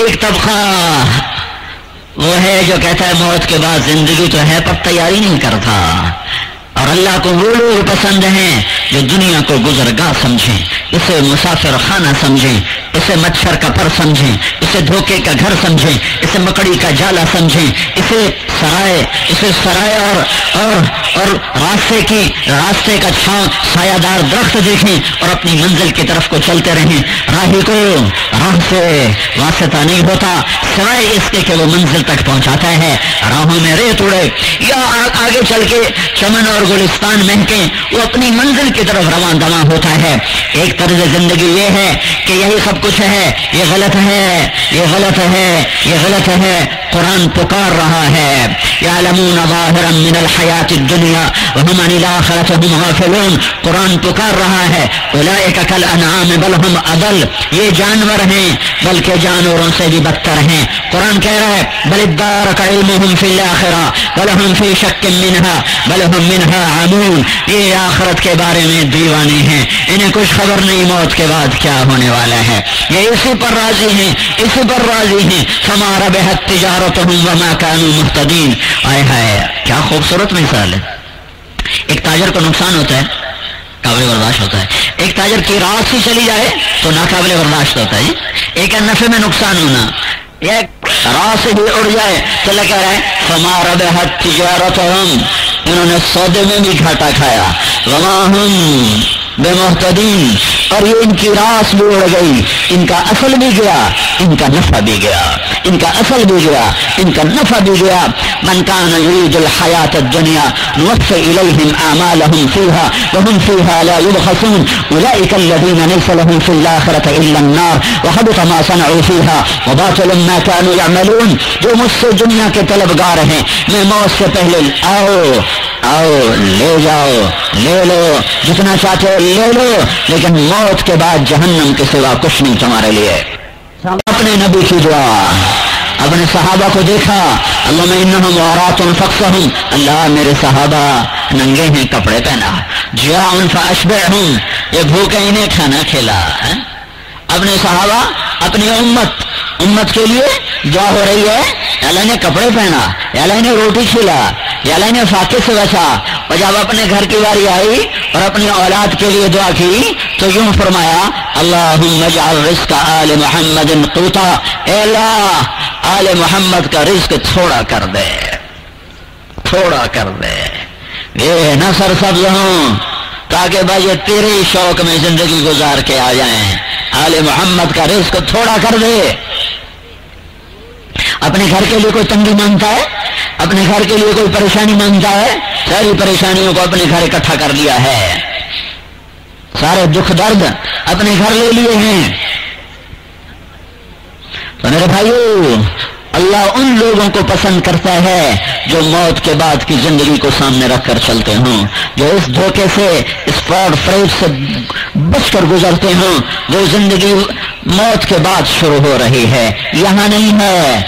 ایک طبقہ وہ ہے جو کہتا ہے موت کے بعد زندگی تو ہے پر تیاری نہیں کرتا اور اللہ کو وہ لوگ پسند ہیں جو دنیا کو گزرگاہ سمجھیں، اسے مسافر خانہ سمجھیں، اسے مچھر کا پر سمجھیں، اسے دھوکے کا گھر سمجھیں، اسے مکڑی کا جالا سمجھیں، اسے سرائے اسے سرائے اور اور اور راستے کی راستے کا چھاؤں سایہ دار درخت دیکھیں اور اپنی منزل کی طرف کو چلتے رہیں۔ راہی کو راہ سے واسطہ نہیں ہوتا، سوائے اس کے کہ وہ منزل تک پہنچاتا ہے۔ راہوں میں ریت اڑے۔ یا آگے چل کے چمن اور گلستان مہکے وہ اپنی منزل کی طرف رواں دواں ہوتا ہے۔ ایک طرز زندگی یہ ہے کہ یہی سب کچھ ہے۔ یہ غلط ہے۔ یہ غلط ہے۔ یہ غلط ہے۔ قرآن پکار رہا ہے۔ من الحیات الدنیا۔ وهم عن الاخرة هم غافلون قرآن پکار رہا ہے اولئک کل انعام بل هم اضل یہ جانور ہیں، بلکہ جانوروں سے بھی بدتر ہیں۔ قرآن کہہ رہا ہے، بل ادارک علمهم فی الاخرہ بل هم فی شک منها بل هم منها عمون یہ آخرت کے بارے میں دیوانے ہیں۔ انہیں کچھ خبر نہیں، موت کے بعد کیا ہونے والا ہے۔ یہ اسی پر راضی ہیں، اسی پر راضی ہیں۔ ہمارا بےحد تجارت ہوں وما کانو محتدین آئے ہائے۔ خوبصورت مثال ہے ایک تاجر کو نقصان ہوتا ہے، قابل برداشت ہوتا ہے۔ ایک تاجر کی رات ہی چلی جائے تو ناقابل برداشت ہوتا ہے۔ ایک نفے میں نقصان ہونا، ایک راس سے بھی اڑ جائے تو لگا رہے ہمارا بےحد تجارت انہوں نے سودے میں بھی گھاٹا کھایا۔ وما ہم بمهتدين. اور یہ إن کی راس بگڑ گئی إن کا أصل بھی گیا إن کا نفع بھی گیا إن کا أصل بھی گیا إن کا نفع بھی گیا من كان يريد الحياة الدنيا نوفي إليهم أعمالهم فيها وهم فيها لا يبخسون. أولئك الذين ليس لهم في الآخرة إلا النار. وحبط ما صنعوا فيها وباطل ما كانوا يعملون. جو مجھ سے دنیا کے طلب ہیں میں موت سے پہلے آؤ. آؤ لے جاؤ، لے لو، جتنا چاہتے لے لو، لیکن موت کے بعد جہنم کے سوا کچھ نہیں تمہارے لیے۔ اپنے نبی کی دعا، اپنے صحابہ کو دیکھا اللہ میں انہم وارات ہوں اللہ میرے صحابہ، ننگے ہیں کپڑے پہنا جیا ان فاشبع ہوں یہ بھوکے انہیں کھانا کھلا ہاں؟ اپنے صحابہ، اپنی امت امت کے لیے دعا ہو رہی ہے، اللہ نے کپڑے پہنا، اللہ نے روٹی کھلا اللہ نے فاقے سے بچا۔ اور جب اپنے گھر کی باری آئی اور اپنی اولاد کے لیے دعا کی، تو یوں فرمایا اللہ رزق آل محمد قوتا۔ اے اللہ، آل محمد کا رزق تھوڑا کر دے۔ تھوڑا کر دے۔ یہ نہ سر سبز ہوں تاکہ بھائی یہ تیرے شوق میں زندگی گزار کے آ جائیں۔ آل محمد کا رزق تھوڑا کر دے۔ اپنے گھر کے لیے کوئی تنگی مانگتا ہے؟ اپنے گھر کے لیے کوئی پریشانی مانگتا ہے؟ ساری پریشانیوں کو اپنے گھر اکٹھا کر لیا ہے۔ سارے دکھ درد اپنے گھر لے لیے ہیں۔ تو میرے بھائیو، اللہ ان لوگوں کو پسند کرتا ہے جو موت کے بعد کی زندگی کو سامنے رکھ کر چلتے ہوں، جو اس دھوکے سے، اس فراڈ فریب سے بچ کر گزرتے ہوں، جو زندگی موت کے بعد شروع ہو رہی ہے۔ یہاں نہیں ہے۔